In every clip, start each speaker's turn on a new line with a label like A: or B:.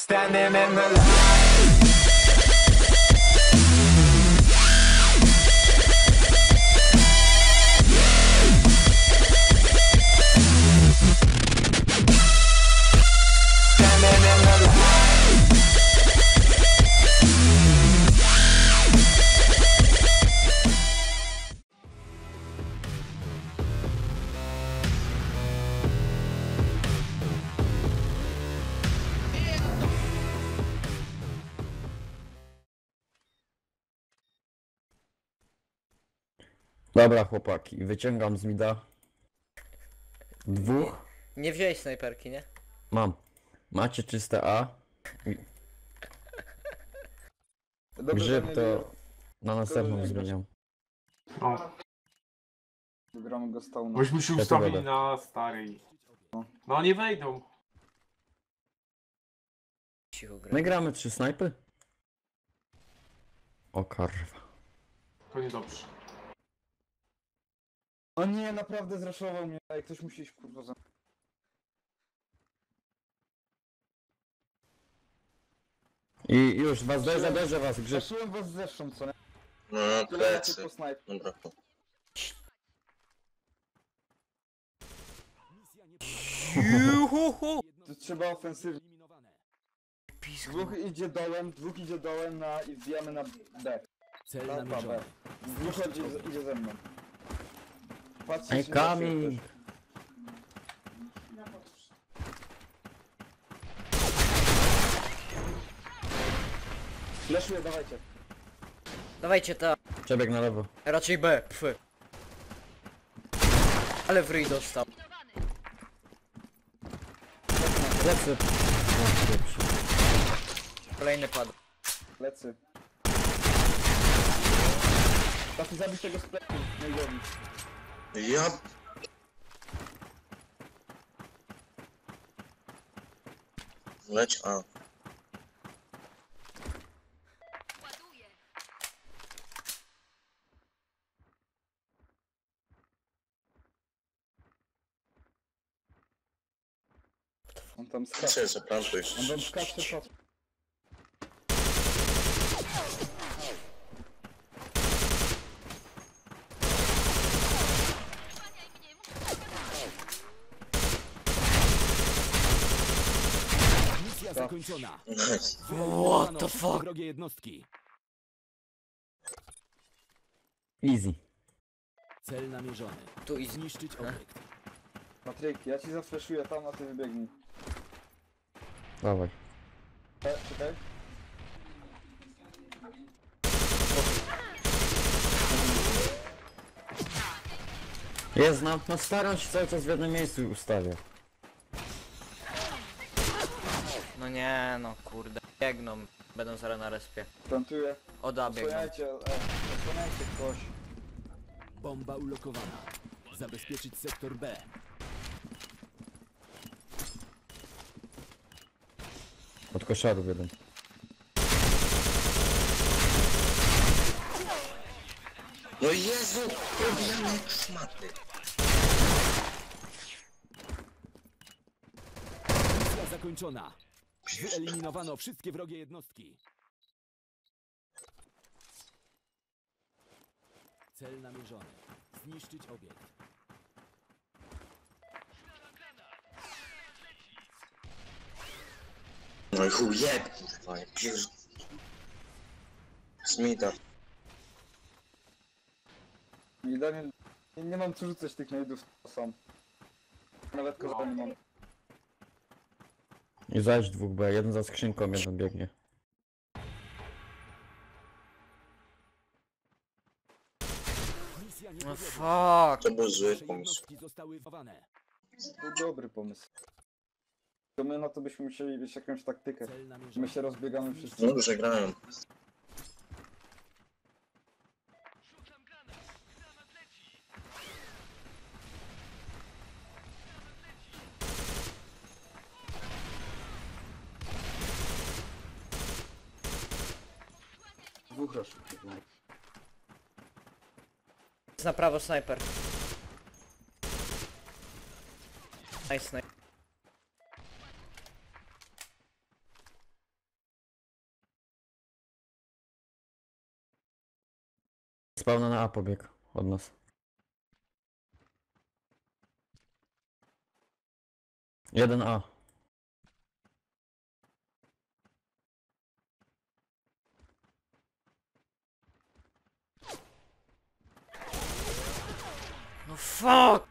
A: Standing in the light.
B: Dobra chłopaki, wyciągam z mida. Dwóch.
C: Nie wziąłeś snajperki, nie?
B: Mam. Macie czyste A. Grzyb to na następną zmieniam.
D: No,
E: Wygramy go stał na...
D: byśmy się
B: Ja
D: ustawili
B: będę.
D: na starej. No nie wejdą.
C: Cicho gra.
B: My gramy trzy snajpy? O karwa.
D: To niedobrze.
E: O nie, naprawdę zraszował mnie, ale ktoś musi iść kurwa za...
B: I już, was derze, derze was, grzyb.
E: Zraszyłem was zeszłą, co nie?
F: No,
E: Tyle
F: plecy.
E: po snajp.
F: Dobra.
C: Juhuhu!
E: Tu trzeba ofensywnie. Dwóch idzie dołem, dwóch idzie dołem na... i wbijamy na B.
G: Cel
E: Na
G: namierzony.
E: B. Dwóch idzie, idzie ze mną. Patrzcie
B: Ej, coming!
E: Fleszuję, dawajcie.
C: Dawajcie ta.
B: Przebieg na lewo.
C: Raczej B. Pfy. Ale w ryj dostał.
B: Plecy. O, pieprz.
C: Kolejny padł.
E: Lecy. Taki zabić tego z plecy, nie goni.
F: Ja... Leć A.
E: On tam skacze.
F: Chcę zaplantuj.
E: On tam skacze, patrz.
G: Misja zakończona. Wyeliminowano
C: the fuck?
G: Wrogie jednostki.
B: Easy.
G: Cel namierzony.
C: Tu i.
G: Zniszczyć obiekt.
E: Patryk, ja ci zafleszuję tam, a ty wybiegnij.
B: Dawaj.
E: E, Czekaj.
B: Jest, no, no staram się cały czas w jednym miejscu ustawiać.
C: No nie no, kurde. Biegną. Będą zaraz na respie.
E: Plantuję.
C: Od A biegną.
E: Osłaniajcie, e, osłaniajcie.
G: Bomba ulokowana. Zabezpieczyć sektor B.
B: Od koszarów jeden.
F: No Jezu! Pobijamy jak szmaty.
G: Misja zakończona. Wyeliminowano wszystkie wrogie jednostki. Cel namierzony. Zniszczyć obiekt.
F: No i chuj jeb, kurwa, jak. Smita.
E: I Daniel, nie, nie mam co rzucać tych najdów sam. Nawet kozła nie mam.
B: I zaś dwóch B, jeden za skrzynką, jeden biegnie.
C: No fuck.
F: To był zły pomysł.
E: To dobry pomysł. To my na to byśmy musieli mieć jakąś taktykę. My się rozbiegamy wszyscy.
F: No dobrze grałem.
C: Na prawo snajper. Nice, nice.
B: Spawna na A pobieg od nas. Jeden A.
C: fuck!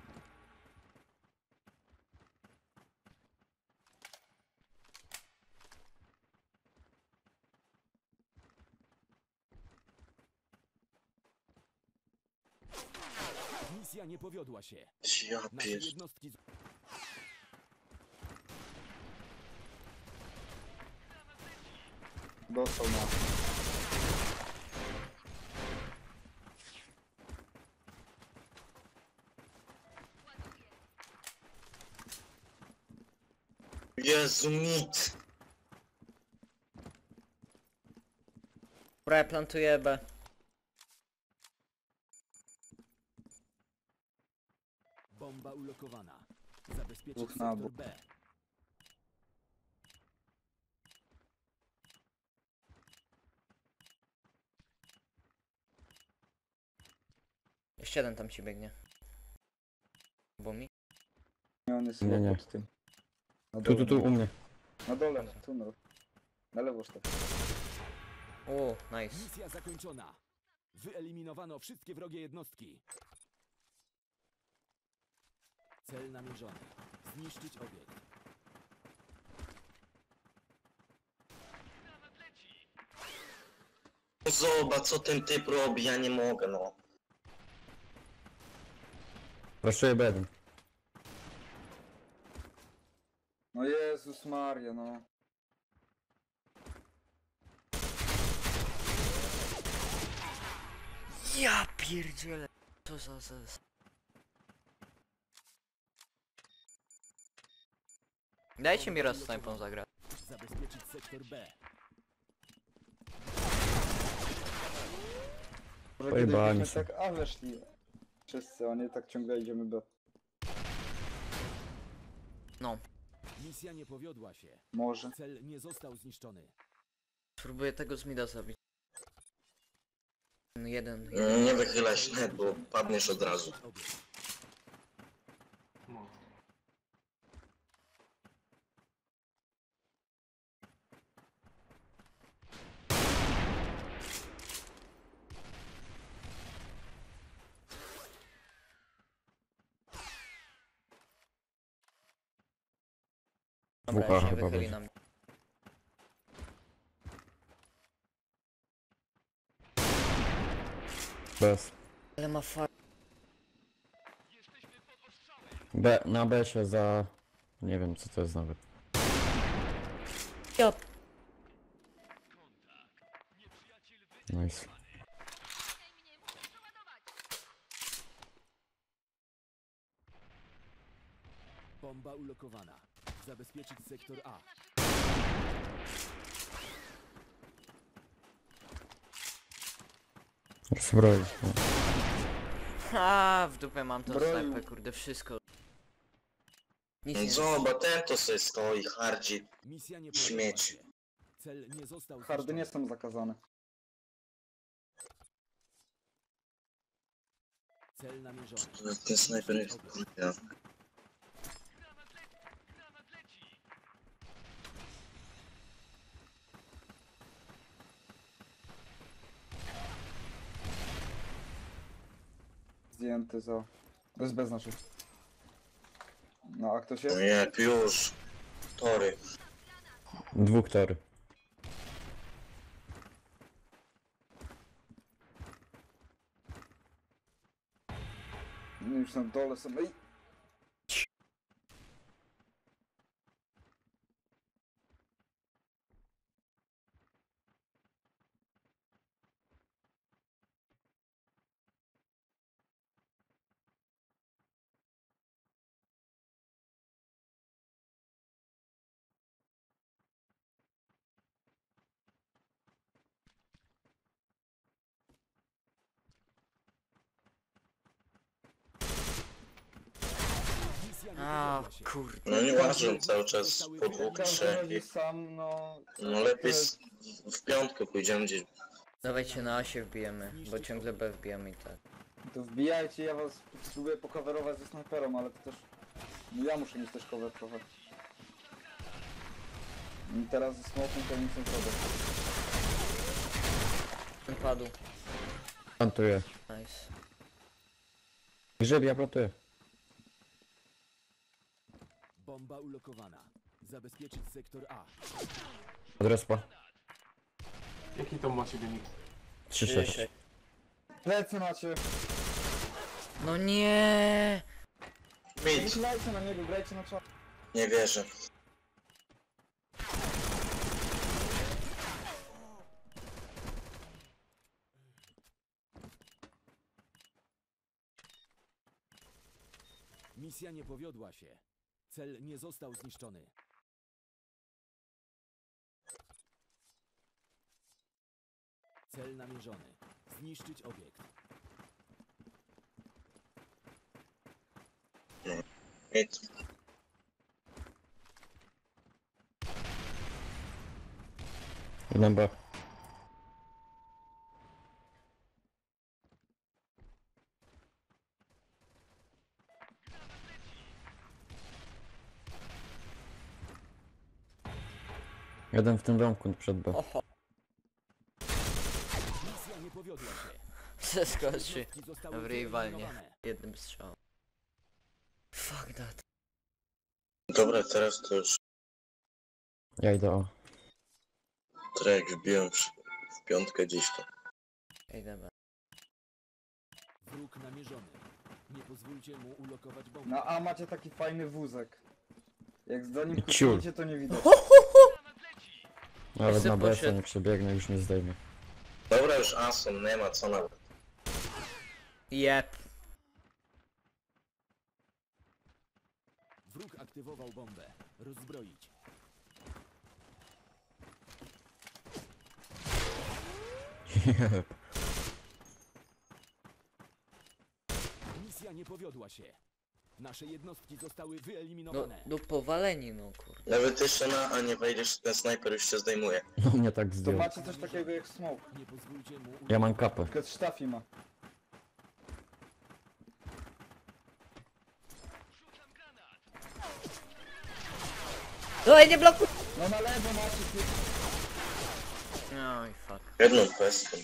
G: Misja nie powiodła się.
F: Ja
G: Nasze jednostki...
E: Dostał na...
F: Jezu, mit.
C: Dobra, ja plantuję B.
G: Bomba ulokowana.
E: Dwóch na
G: sektor
E: bok.
G: B.
C: Jeszcze jeden tam ci biegnie. Bo mi?
E: Nie, on jest
B: Nie, nie.
E: pod tym. Na
B: Tu,
E: dole,
B: tu, tu, u mnie.
E: Na dole, tunel. Na lewo sztab.
C: O, nice.
G: Misja zakończona. Wyeliminowano wszystkie wrogie jednostki. Cel namierzony. Zniszczyć obiekt.
F: Zobacz, co ten typ robi, ja nie mogę, no.
B: Raszuję B1.
E: No Jezus Maria, no.
C: Ja pierdzielę. Co za za... Dajcie mi raz snajpą zagrać.
G: Zabezpieczyć sektor B.
E: Może
B: Pojebani
E: kiedyś
B: się.
E: byśmy tak A weszli. Wszyscy, a nie tak ciągle idziemy B.
C: No.
G: Misja nie powiodła się.
E: Może.
G: Cel nie został zniszczony.
C: Spróbuję tego Zmida zabić. Jeden, jeden.
F: Nie wychylaj się, net, bo padniesz od razu.
G: Obiekt.
B: Chyba
C: wychyli
B: będzie.
C: na mnie.
B: Bez.
C: Ale ma far...
B: B, na B się za... Nie wiem co to jest nawet.
C: Ja...
B: Nice.
G: Bomba ulokowana. Zabezpieczyć sektor A.
B: Zbroi. No.
C: A, w dupę mam tą snajpę, kurde, wszystko. Nic nie
F: Zobacz, ten to sobie stoi, hardzi.
G: Misja nie
F: Śmieć.
G: się. Cel nie został
E: Hardy nie
G: zniszczony.
E: są zakazane.
G: Cel namierzony.
F: Ten snajper jest kurwa.
E: Zdjęty za... To jest bez znaczy. No, a ktoś jest?
F: No jeb, już. Tory.
B: Dwóch tory.
E: No Już na dole są. Ej!
G: Misja nie
C: A, kurde.
F: No nie ważą cały czas po dwóch, trzech.
E: robi
F: i-
E: sam, no...
F: No lepiej z, w piątkę pójdziemy gdzieś.
C: Dawajcie na A się wbijemy, bo ciągle B wbijamy i tak.
E: To wbijajcie, ja was spróbuję pokawerować ze snajperą, ale to też... No ja muszę mieć też cover trochę. I teraz ze smokiem to nic nie zrobię.
C: Ten padł.
B: Plantuję.
C: Nice.
B: Grzyb, ja plantuję.
G: Bomba ulokowana. Zabezpieczyć sektor A.
B: Od respa.
D: Jaki to macie wynik?
B: 3-6.
E: Plecy macie!
C: No nie.
E: Nie
F: Mid,
E: wychylajcie na niego, grajcie na czas.
F: nie wierzę.
G: Misja nie powiodła się. Cel nie został zniszczony. Cel namierzony. Zniszczyć obiekt.
B: Jeden Jeden w tym domku przed B.
C: Oho.
G: Misja nie powiodła się.
C: Zeskoczy. W rywalnie. Jednym strzałem. Fuck that.
F: Dobra, teraz to już
B: Ja idę o.
F: trek wbiłem w, w piątkę gdzieś tam.
C: Idę B.
G: Wróg namierzony. Nie pozwólcie mu ulokować bomby.
E: Na A macie taki fajny wózek. Jak za nim
B: Ciul.
E: kupicie, to nie widać.
B: Nawet
C: Sypło
B: na
C: się.
B: nie przebiegnę, już mnie zdejmie.
F: Dobra, już Asom, nie ma co nawet.
C: Jep.
G: Wróg aktywował bombę. Rozbroić. Misja nie powiodła się. Nasze jednostki zostały
C: No,
G: wyeliminowane.
C: no powaleni no kurde.
F: Nawet jeszcze na A nie wejdziesz, ten snajper już się zdejmuje.
B: No mnie tak
E: To
B: zdjął.
E: macie coś takiego jak smoke.
G: Nie pozwólcie mu
B: Ja mam kapę.
E: Tylko z sztafi ma.
C: Oj, nie blokuj!
E: No na lewo macie, ty...
C: Oj, fuck.
F: Jedną kwestią.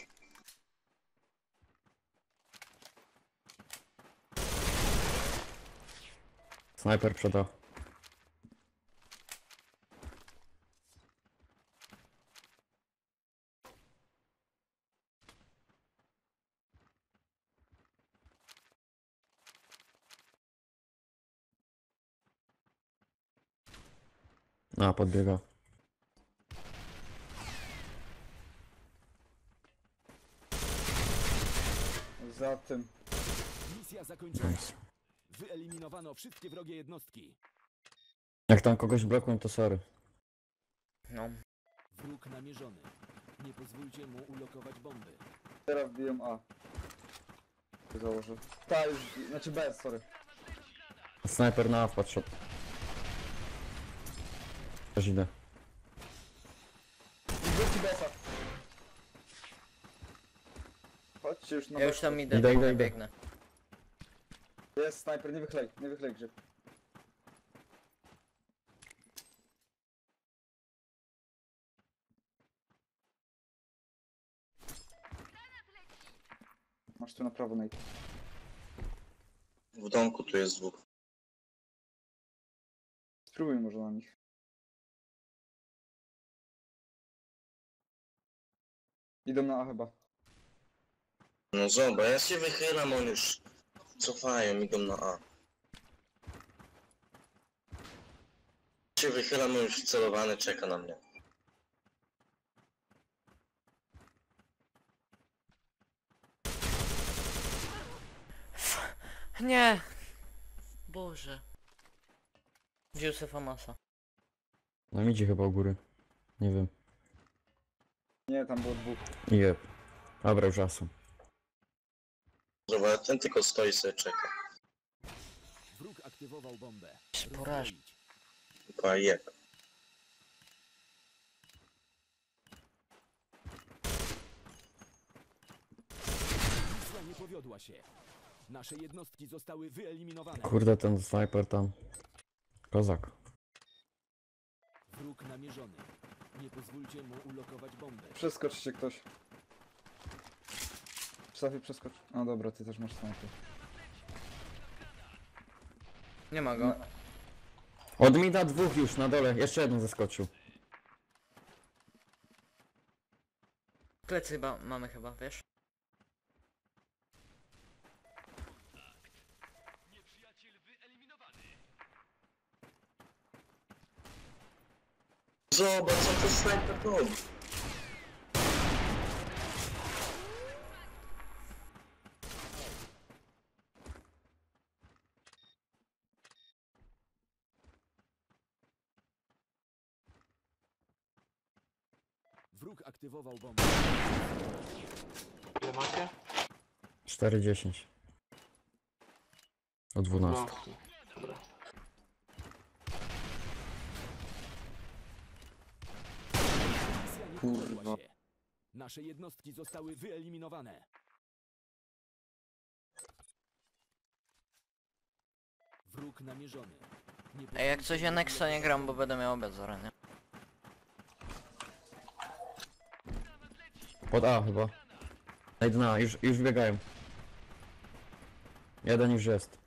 B: Snajper przed A. A, podbiega.
E: Za tym.
G: Misja zakończona.
B: Nice.
G: Wyeliminowano wszystkie wrogie jednostki.
B: Jak tam kogoś blokują, to sorry.
C: No.
G: Wróg namierzony. Nie pozwólcie mu ulokować bomby.
E: Teraz wbiłem A. To założę. Ta już, znaczy B, sorry.
B: Snajper na A wpadł. Też idę.
E: Wróci besa. Chodźcie już na
C: Ja już tam idę,
B: Idę, idę, idę.
C: biegnę.
E: Jest snajper, nie wychlej, nie wychlej grzyb. Masz tu na prawo, Nate.
F: W domku tu jest dwóch.
E: Spróbuj może na nich. Idą na A chyba.
F: No zobacz, ja się wychylam, on już cofają, idą na A. się wychylam, już celowany czeka na mnie.
C: Nie! Boże. Józefa Masa?
B: No idzie chyba u góry. Nie wiem.
E: Nie, tam było dwóch.
B: Jeb. Dobra, już asum.
F: Zobacz, ten tylko stoi sobie czeka.
G: Wróg aktywował bombę.
C: Poraż.
G: Rozbroić.
F: Chyba jeb.
G: nie powiodła się. Nasze jednostki zostały wyeliminowane.
B: Kurde, ten snajper tam. Kozak.
G: Wróg namierzony. Nie pozwólcie mu ulokować bombę.
E: Przeskoczcie ktoś. Safi przeskocz. A dobra, ty też masz snajper.
C: Nie ma go.
B: Od mida dwóch już na dole, jeszcze jeden zeskoczył.
C: Plecy chyba mamy chyba, wiesz?
F: Zobacz, co to snajper robi.
G: Wróg aktywował bombę.
D: Ile macie?
B: 4-10. O 12.
D: No. Dobra.
G: Misja nie powiodła
E: Kurwa.
G: się. Nasze jednostki zostały wyeliminowane. Wróg namierzony. Nie
C: Ej, jak coś ja Nexa nie gram, bo będę miał nie?
B: Pod A chyba. Jeden A, już, już biegają. Jeden już jest.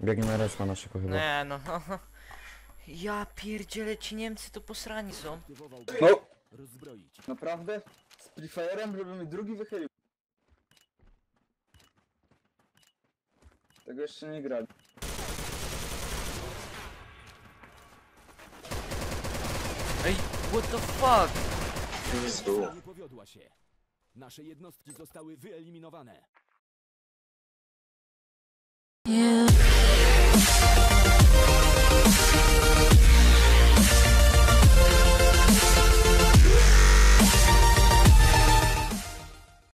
B: Biegnie na respa naszego chyba.
C: Nie no, Ja pierdzielę, ci Niemcy tu posrani są.
E: No!
G: rozbroić.
E: Naprawdę? Z Prefire'em, żeby mi drugi wychylił. Tego jeszcze nie grali.
C: Ej, what the fuck?
G: Nie powiodła się. Nasze jednostki zostały wyeliminowane.